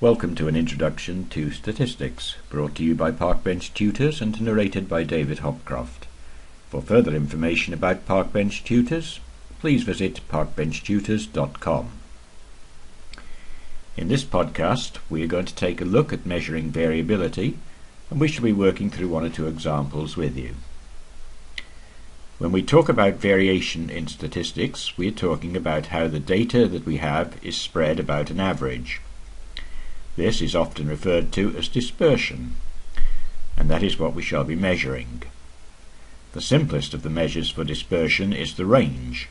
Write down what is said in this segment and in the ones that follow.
Welcome to an introduction to statistics, brought to you by Parkbench Tutors and narrated by David Hopcroft. For further information about Parkbench Tutors, please visit parkbenchtutors.com. In this podcast, we are going to take a look at measuring variability, and we shall be working through one or two examples with you. When we talk about variation in statistics, we are talking about how the data that we have is spread about an average. This is often referred to as dispersion, and that is what we shall be measuring. The simplest of the measures for dispersion is the range.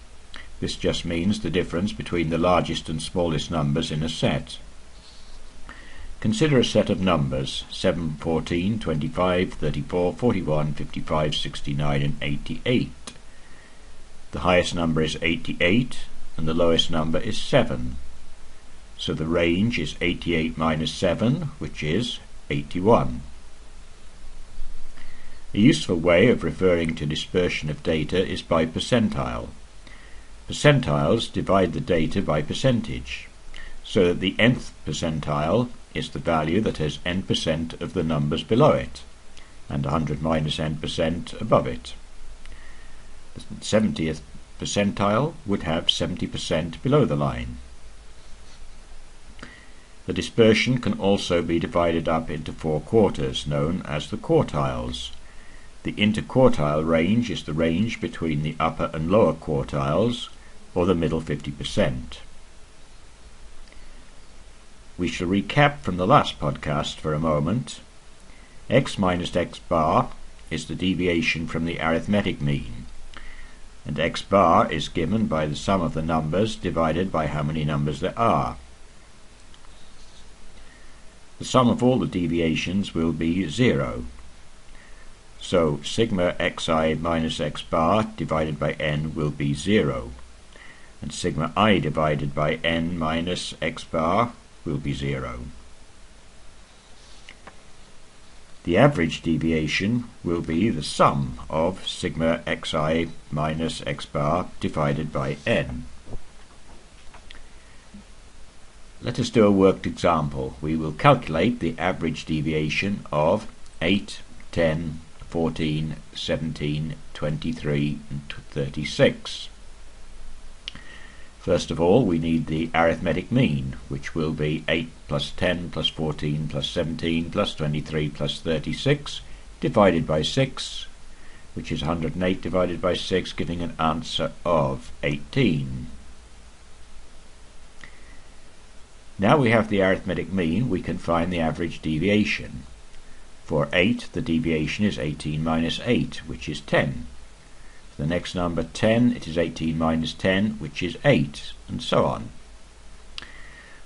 This just means the difference between the largest and smallest numbers in a set. Consider a set of numbers 7, 14, 25, 34, 41, 55, 69 and 88. The highest number is 88 and the lowest number is 7. So the range is 88 minus 7, which is 81. A useful way of referring to dispersion of data is by percentile. Percentiles divide the data by percentage, so that the nth percentile is the value that has n percent of the numbers below it, and 100 minus n percent above it. The 70th percentile would have 70% below the line. The dispersion can also be divided up into four quarters, known as the quartiles. The interquartile range is the range between the upper and lower quartiles, or the middle 50%. We shall recap from the last podcast for a moment. x minus x bar is the deviation from the arithmetic mean, and x bar is given by the sum of the numbers divided by how many numbers there are. The sum of all the deviations will be 0. So sigma xi minus x bar divided by n will be 0. And sigma i divided by n minus x bar will be 0. The average deviation will be the sum of sigma xi minus x bar divided by n. Let us do a worked example. We will calculate the average deviation of 8, 10, 14, 17, 23 and 36. First of all, we need the arithmetic mean, which will be 8 plus 10 plus 14 plus 17 plus 23 plus 36 divided by 6, which is 108 divided by 6, giving an answer of 18. Now we have the arithmetic mean, we can find the average deviation. For 8, the deviation is 18 minus 8, which is 10. For the next number, 10, it is 18 minus 10, which is 8, and so on.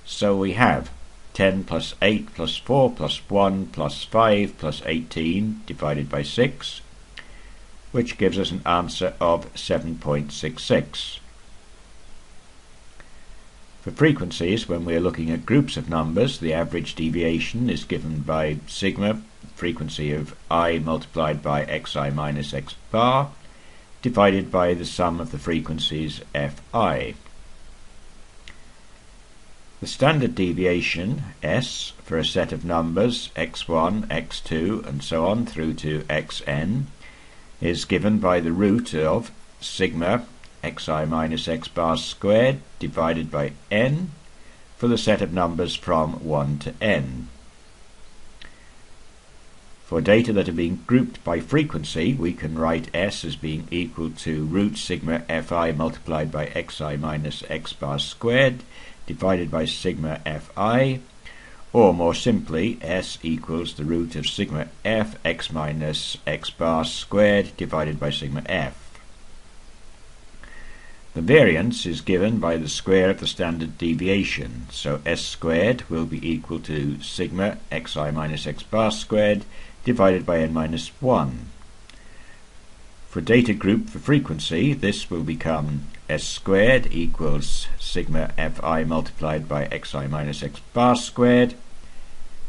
So we have 10 plus 8 plus 4 plus 1 plus 5 plus 18 divided by 6, which gives us an answer of 7.66. For frequencies, when we are looking at groups of numbers, the average deviation is given by sigma, frequency of i multiplied by xi minus x bar, divided by the sum of the frequencies fi. The standard deviation, s, for a set of numbers x1, x2, and so on through to xn, is given by the root of sigma xi minus x bar squared divided by n for the set of numbers from 1 to n. For data that are being grouped by frequency, we can write S as being equal to root sigma fi multiplied by xi minus x bar squared divided by sigma fi, or more simply, S equals the root of sigma f x minus x bar squared divided by sigma f. The variance is given by the square of the standard deviation, so s squared will be equal to sigma xi minus x bar squared divided by n minus 1. For data group for frequency, this will become s squared equals sigma fi multiplied by xi minus x bar squared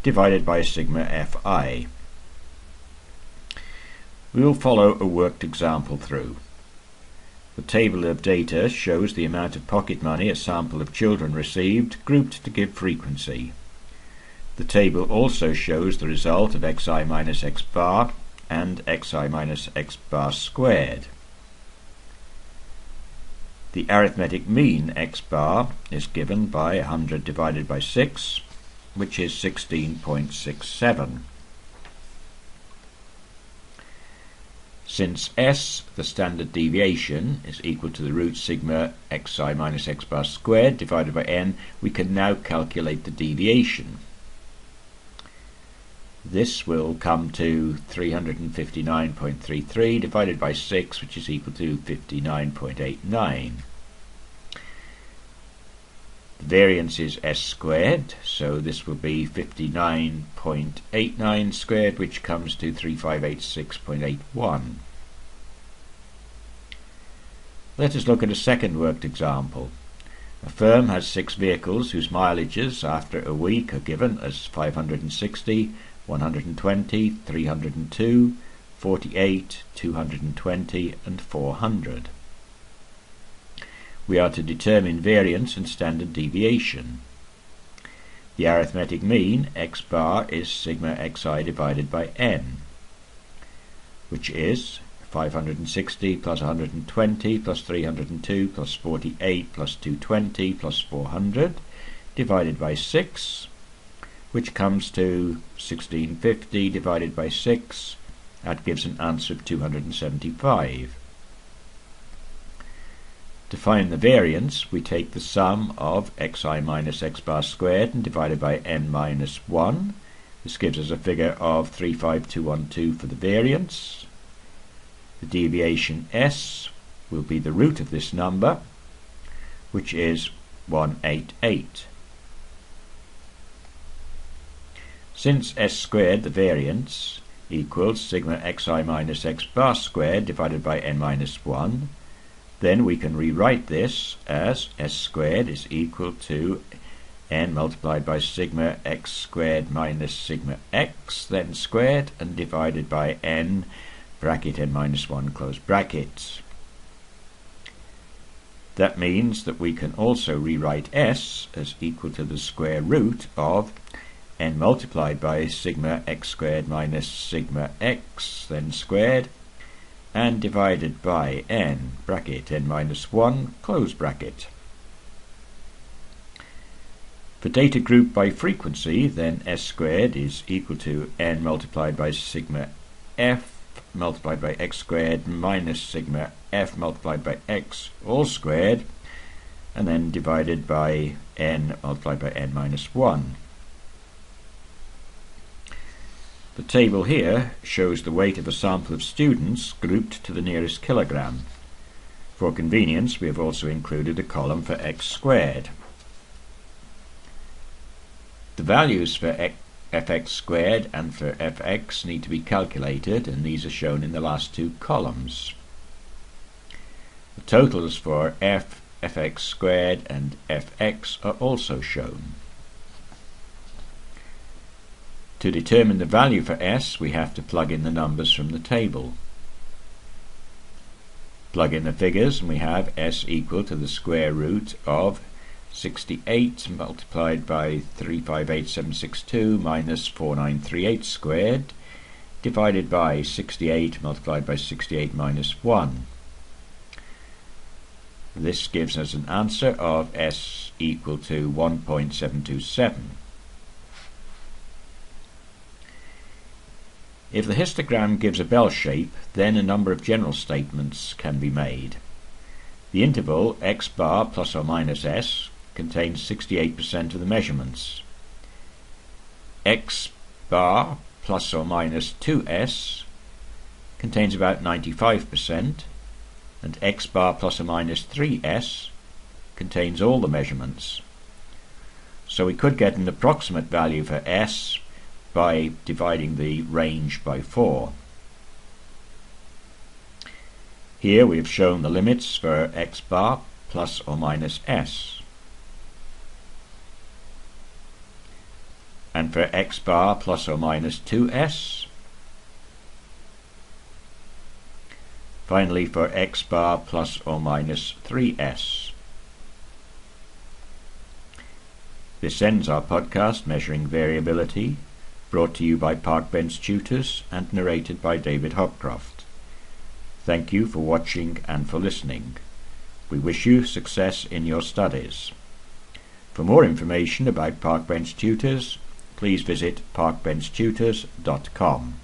divided by sigma fi. We will follow a worked example through. The table of data shows the amount of pocket money a sample of children received, grouped to give frequency. The table also shows the result of xi minus x bar and xi minus x bar squared. The arithmetic mean x bar is given by 100 divided by 6, which is 16.67. Since s, the standard deviation, is equal to the root sigma xi minus x bar squared divided by n, we can now calculate the deviation. This will come to 359.33 divided by 6, which is equal to 59.89. Variance is s squared, so this will be 59.89 squared, which comes to 3586.81. Let us look at a second worked example. A firm has six vehicles whose mileages after a week are given as 560, 120, 302, 48, 220 and 400. We are to determine variance and standard deviation. The arithmetic mean x bar is sigma xi divided by n, which is 560 plus 120 plus 302 plus 48 plus 220 plus 400 divided by 6 which comes to 1650 divided by 6. That gives an answer of 275. To find the variance, we take the sum of xi minus x bar squared and divided by n minus 1. This gives us a figure of 35212 for the variance. The deviation s will be the root of this number, which is 188. Since s squared, the variance, equals sigma xi minus x bar squared divided by n minus 1, then we can rewrite this as s squared is equal to n multiplied by sigma x squared minus sigma x, then squared, and divided by n, bracket n minus 1, close brackets. That means that we can also rewrite s as equal to the square root of n multiplied by sigma x squared minus sigma x, then squared, and divided by n, bracket n minus 1, close bracket. For data grouped by frequency, then s squared is equal to n multiplied by sigma f multiplied by x squared minus sigma f multiplied by x all squared, and then divided by n multiplied by n minus 1. The table here shows the weight of a sample of students grouped to the nearest kilogram. For convenience, we have also included a column for x squared. The values for fx squared and for fx need to be calculated, and these are shown in the last two columns. The totals for f, fx squared and fx are also shown. To determine the value for s, we have to plug in the numbers from the table. Plug in the figures and we have s equal to the square root of 68 multiplied by 358762 minus 4938 squared divided by 68 multiplied by 68 minus 1. This gives us an answer of s equal to 1.727. If the histogram gives a bell shape, then a number of general statements can be made. The interval x bar plus or minus s contains 68% of the measurements. x bar plus or minus 2s contains about 95% and x bar plus or minus 3s contains all the measurements. So we could get an approximate value for s by dividing the range by 4. Here we have shown the limits for x bar plus or minus s. And for x bar plus or minus 2s. Finally for x bar plus or minus 3s. This ends our podcast measuring variability, brought to you by Parkbench Tutors and narrated by David Hopcroft. Thank you for watching and for listening. We wish you success in your studies. For more information about Parkbench Tutors, please visit parkbenchtutors.com.